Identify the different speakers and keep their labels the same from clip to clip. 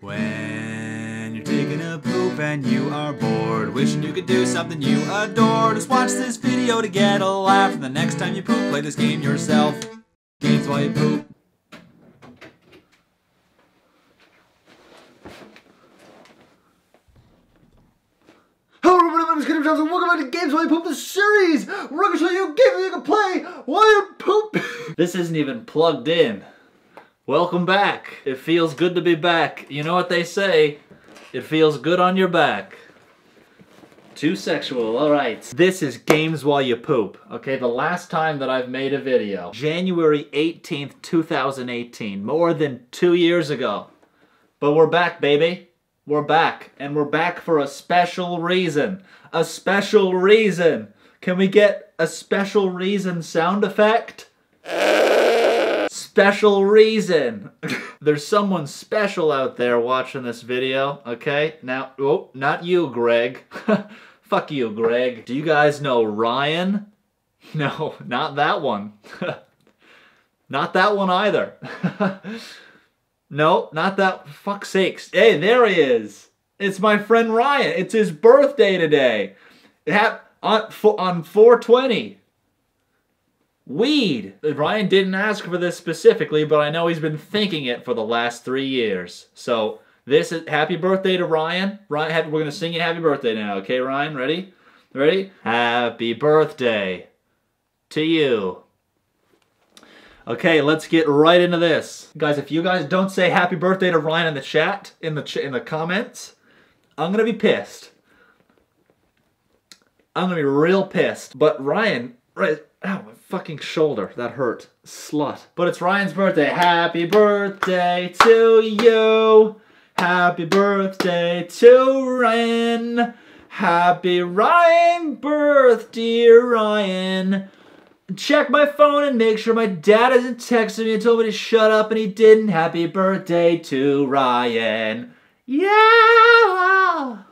Speaker 1: When you're taking a poop and you are bored, wishing you could do something you adore, just watch this video to get a laugh. And the next time you poop, play this game yourself. Games while you poop.
Speaker 2: Hello everybody, my name is Kenny Johnson. Welcome back to Games While You Poop, the series. We're gonna show you games that you can play while you're pooping.
Speaker 3: This isn't even plugged in. Welcome back. It feels good to be back. You know what they say? It feels good on your back. Too sexual, alright. This is Games While You Poop. Okay, the last time that I've made a video. January 18th, 2018. More than two years ago. But we're back, baby. We're back. And we're back for a special reason. A special reason. Can we get a special reason sound effect? Special reason. There's someone special out there watching this video, okay? Now, oh, not you, Greg. Fuck you, Greg. Do you guys know Ryan? No, not that one. not that one either. no, not that. Fuck's sakes. Hey, there he is. It's my friend Ryan. It's his birthday today. It on, on 420 weed. Ryan didn't ask for this specifically, but I know he's been thinking it for the last three years. So this is happy birthday to Ryan. Ryan, happy, we're gonna sing you happy birthday now. Okay, Ryan, ready? Ready? Happy birthday to you. Okay, let's get right into this, guys. If you guys don't say happy birthday to Ryan in the chat, in the ch- in the comments, I'm gonna be pissed. I'm gonna be real pissed. But Ryan, right? Fucking shoulder. That hurt. Slut. But it's Ryan's birthday. Happy birthday to you. Happy birthday to Ryan. Happy Ryan birth, dear Ryan. Check my phone and make sure my dad hasn't texted me and told me to shut up and he didn't. Happy birthday to Ryan. Yeah!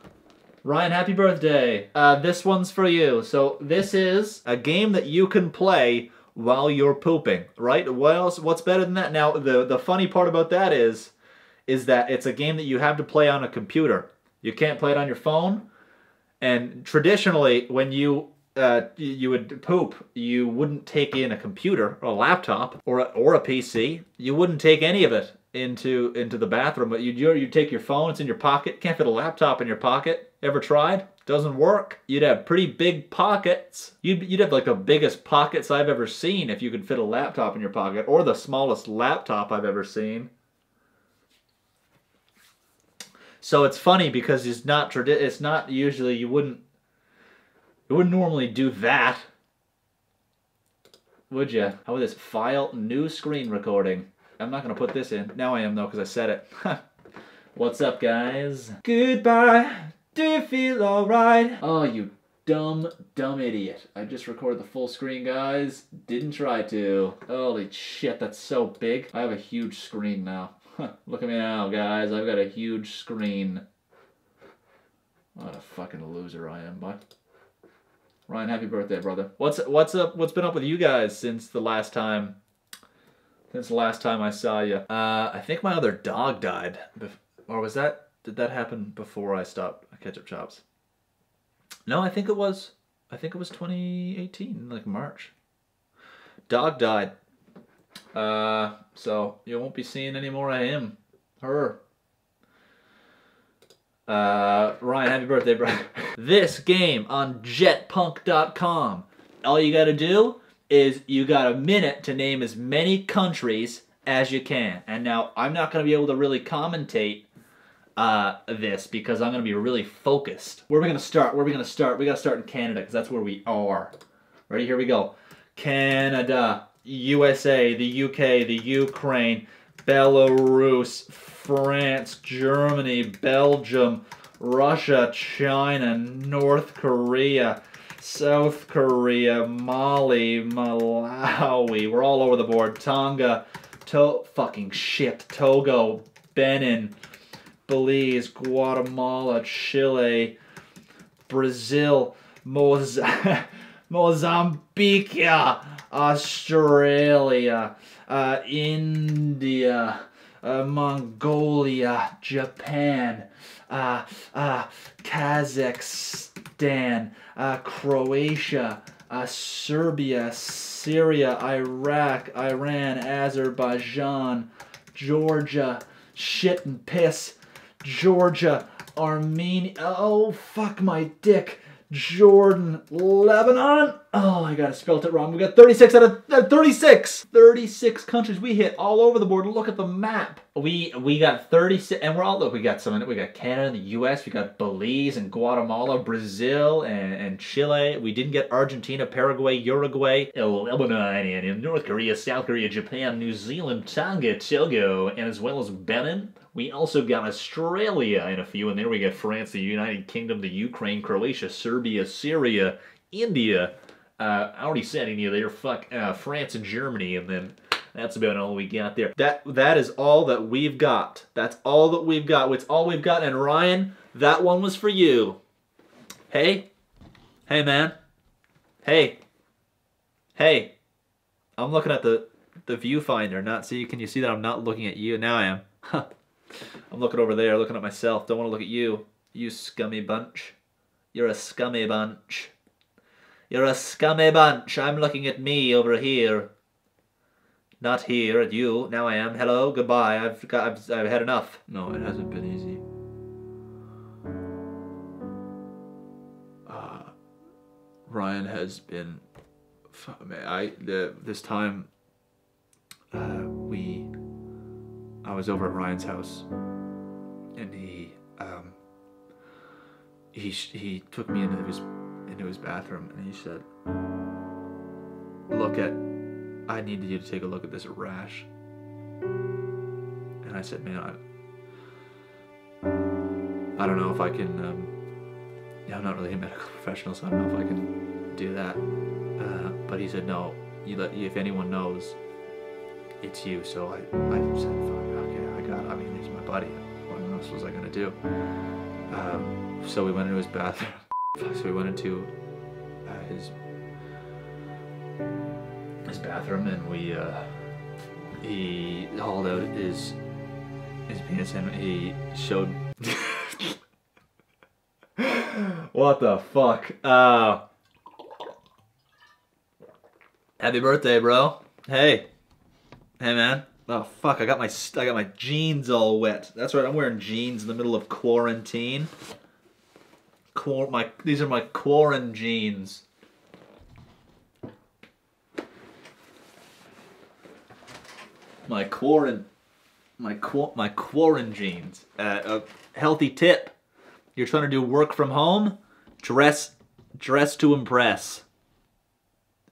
Speaker 3: Ryan, happy birthday. Uh, this one's for you. So this is a game that you can play while you're pooping, right? What else, what's better than that? Now, the, the funny part about that is, is that it's a game that you have to play on a computer. You can't play it on your phone. And traditionally, when you uh, you would poop, you wouldn't take in a computer or a laptop or a, or a PC. You wouldn't take any of it into into the bathroom. But you'd you take your phone. It's in your pocket. Can't fit a laptop in your pocket. Ever tried? Doesn't work. You'd have pretty big pockets. You'd you'd have like the biggest pockets I've ever seen if you could fit a laptop in your pocket, or the smallest laptop I've ever seen. So it's funny because it's not tradi- It's not usually you wouldn't you wouldn't normally do that, would you? How about this file new screen recording? I'm not gonna put this in. Now I am though because I said it. What's up, guys? Goodbye. Do you feel alright? Oh, you dumb, dumb idiot. I just recorded the full screen, guys. Didn't try to. Holy shit, that's so big. I have a huge screen now. Look at me now, guys. I've got a huge screen. What a fucking loser I am, boy. Ryan, happy birthday, brother. What's what's up? What's been up with you guys since the last time? Since the last time I saw you, uh, I think my other dog died, or was that? Did that happen before I stopped ketchup chops? No, I think it was. I think it was 2018, like March. Dog died. Uh, so you won't be seeing any more of him, her. Uh, Ryan, happy birthday, bro. this game on jetpunk.com. All you gotta do is you got a minute to name as many countries as you can. And now I'm not gonna be able to really commentate uh, this because I'm gonna be really focused. Where are we gonna start? Where are we gonna start? We gotta start in Canada because that's where we are. Ready? Here we go. Canada, USA, the UK, the Ukraine, Belarus, France, Germany, Belgium, Russia, China, North Korea, South Korea, Mali, Malawi. We're all over the board. Tonga, to fucking shit. Togo, Benin, Belize, Guatemala, Chile, Brazil, Moz- Mozambique, Australia, uh, India, uh, Mongolia, Japan, uh, uh, Kazakhstan, uh, Croatia, uh, Serbia, Syria, Iraq, Iran, Azerbaijan, Georgia, shit and piss, Georgia, Armenia, oh fuck my dick, Jordan, Lebanon. Oh, I gotta spelt it wrong. We got 36 out of uh, 36. 36 countries. We hit all over the board. Look at the map. We we got 36, and we're all look. We got some. We got Canada, the U.S. We got Belize and Guatemala, Brazil and, and Chile. We didn't get Argentina, Paraguay, Uruguay, Lebanon, and North Korea, South Korea, Japan, New Zealand, Tonga, Togo, and as well as Benin. We also got Australia and a few and there. We got France, the United Kingdom, the Ukraine, Croatia, Serbia, Syria, India. Uh, I already said India there. Fuck uh, France and Germany, and then that's about all we got there. That that is all that we've got. That's all that we've got. It's all we've got. And Ryan, that one was for you. Hey, hey man, hey, hey. I'm looking at the the viewfinder. Not see. Can you see that I'm not looking at you? Now I am. I'm looking over there, looking at myself. Don't want to look at you. You scummy bunch. You're a scummy bunch. You're a scummy bunch. I'm looking at me over here. Not here at you. Now I am. Hello. Goodbye. I've got. I've, I've had enough. No, it hasn't been easy. Uh, Ryan has been. I the this time. Uh, we. I was over at Ryan's house, and he um. He he took me into his into his bathroom, and he said, "Look at I need you to take a look at this rash. And I said, man, I, I don't know if I can, um, I'm not really a medical professional, so I don't know if I can do that. Uh, but he said, no, you let, if anyone knows, it's you. So I, I said, okay, I got, I mean, he's my buddy. What else was I gonna do? Um, so we went into his bathroom. So we went into uh, his his bathroom and we uh, he hauled out his his penis and he showed what the fuck? Uh happy birthday bro. Hey. Hey man. Oh fuck i got my i got my jeans all wet. That's right i'm wearing jeans in the middle of quarantine Quar- my these are my quarantine jeans my quarant my qu- my quarantines. Uh, a healthy tip: you're trying to do work from home, dress dress to impress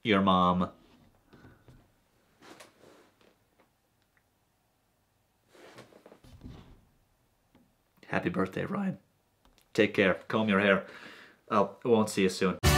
Speaker 3: your mom. Happy birthday, Ryan. Take care. Comb your hair. Oh, I won't see you soon.